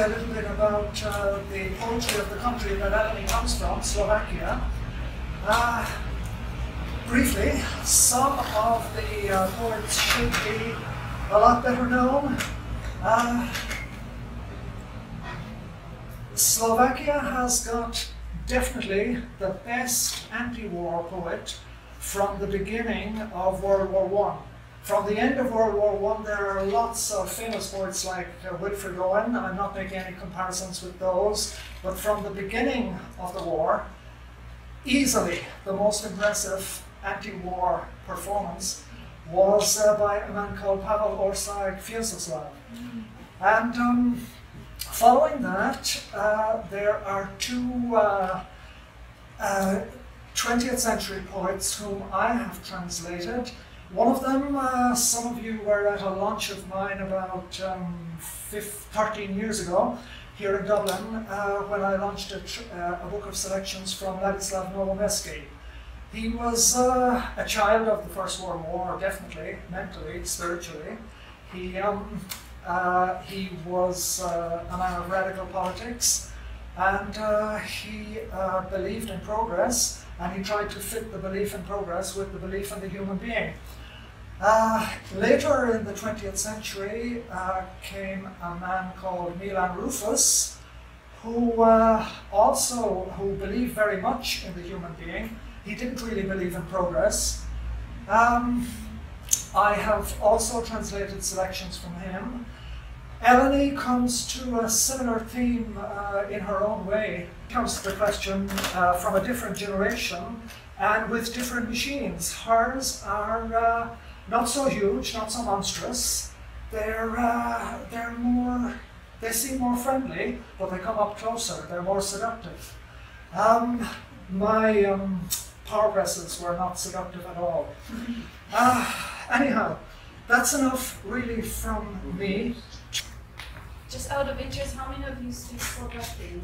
a little bit about uh, the poetry of the country that Eleni comes from, Slovakia. Uh, briefly, some of the uh, poets should be a lot better known. Uh, Slovakia has got definitely the best anti-war poet from the beginning of World War One. From the end of World War One, there are lots of famous poets like uh, Wilfred Owen. I'm not making any comparisons with those, but from the beginning of the war, easily the most impressive anti-war performance was uh, by a man called Pavol Országh Hviezdoslav. And um, following that, uh, there are two uh, 20th uh, century poets whom I have translated. One of them, uh, some of you were at a launch of mine about um, 13 years ago here in Dublin uh, when I launched a, a, book of selections from Ladislav Novomeský. He was uh, a child of the First World War, definitely, mentally, spiritually. He, um, uh, he was uh, a man of radical politics, and uh, he uh, believed in progress, and he tried to fit the belief in progress with the belief in the human being. Uh, later in the 20th century came a man called Milan Rúfus, who also who believed very much in the human being, he didn't really believe in progress. Um, I have also translated selections from him. Eleni comes to a similar theme uh, in her own way. Comes to the question uh, from a different generation and with different machines. Hers are uh, not so huge, not so monstrous. They're uh, they're more. They seem more friendly, but they come up closer. They're more seductive. Um, my um, power presses were not seductive at all. Uh, anyhow, that's enough really from me. Just out of interest, how many of you speak Slovakian?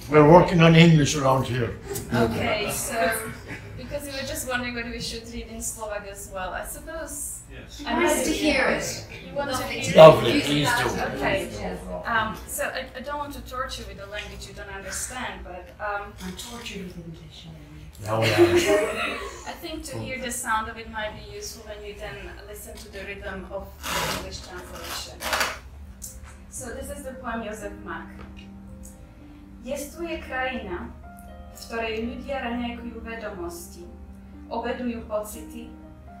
We're working on English around here. Okay, so because we were just wondering whether we should read in Slovak as well. I suppose. Yes. nice to hear it. You want to hear Lovely, please do. Okay. Um, so I, I, don't want to torture you with a language you don't understand, but um, I'm tortured with English. I think to hear the sound of it might be useful when you then listen to the rhythm of the English translation. So this is the poem Josef Mak. Jestuje krajina, v ktorej ľudia raňajkujú vedomosti, obedujú pocity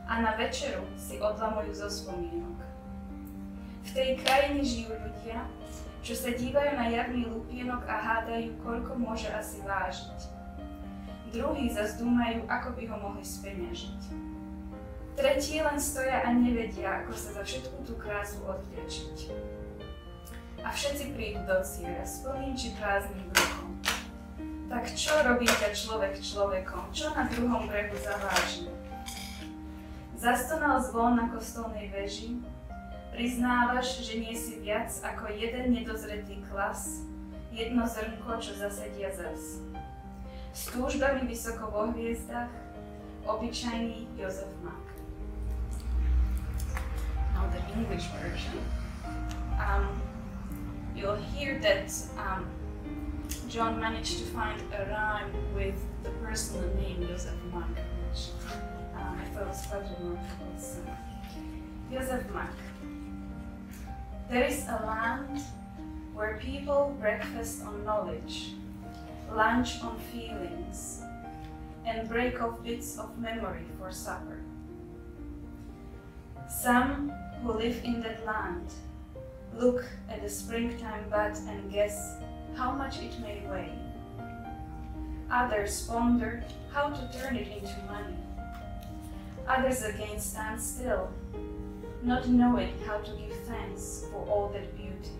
a na večeru si odlamujú zo spomienok. V tej krajine žijú ľudia, čo sa dívajú na jarný lupienok a hádajú, koľko môže asi vážiť. Druhí zas dúmajú, ako by ho mohli speňažiť. Tretí len stoja a nevedia, ako sa za všetku tú krásu odvďačiť. A všetci prídu do cieľa s plným či prázdnym bruchom. Tak čo robí ťa človek človekom? Čo na druhom brehu zaváži? Zastonal zvon na kostolnej veži, priznávaš, že nie si viac ako jeden nedozretý klas, jedno zrnko, čo zasedia zas s túžbami vysoko vo hviezdach, obyčajný Josef Mak. Now the English version. Um, you'll hear that um, John managed to find a rhyme with the personal name Josef Mak, which um, I thought was quite remarkable. So, Josef Mak. There is a land where people breakfast on knowledge lunch on feelings, and break off bits of memory for supper. Some who live in that land look at the springtime bud and guess how much it may weigh. Others ponder how to turn it into money. Others again stand still, not knowing how to give thanks for all that beauty.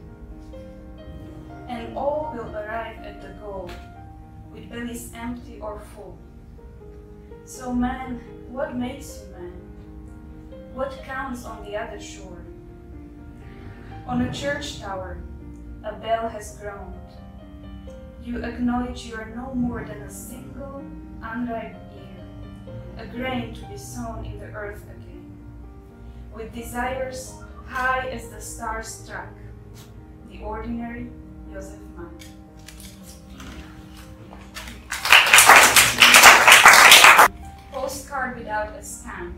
And all will arrive at the goal with bellies empty or full. So, man, what makes you man? What counts on the other shore? On a church tower, a bell has groaned. You acknowledge you are no more than a single, unripe ear, a grain to be sown in the earth again, with desires High as the stars struck, the ordinary Josef Mak. Without a stamp.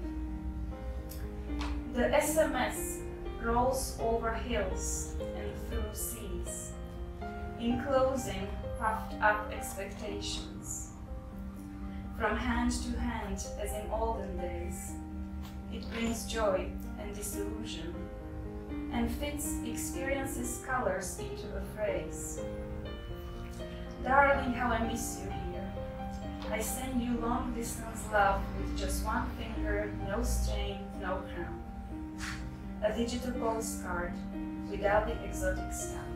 The SMS rolls over hills and through seas, enclosing puffed up expectations. From hand to hand, as in olden days, it brings joy and disillusion, and fits experience's colors into a phrase. Darling, how I miss you. I send you long distance love with just one finger, no strain, no crown. A digital postcard without the exotic stamp.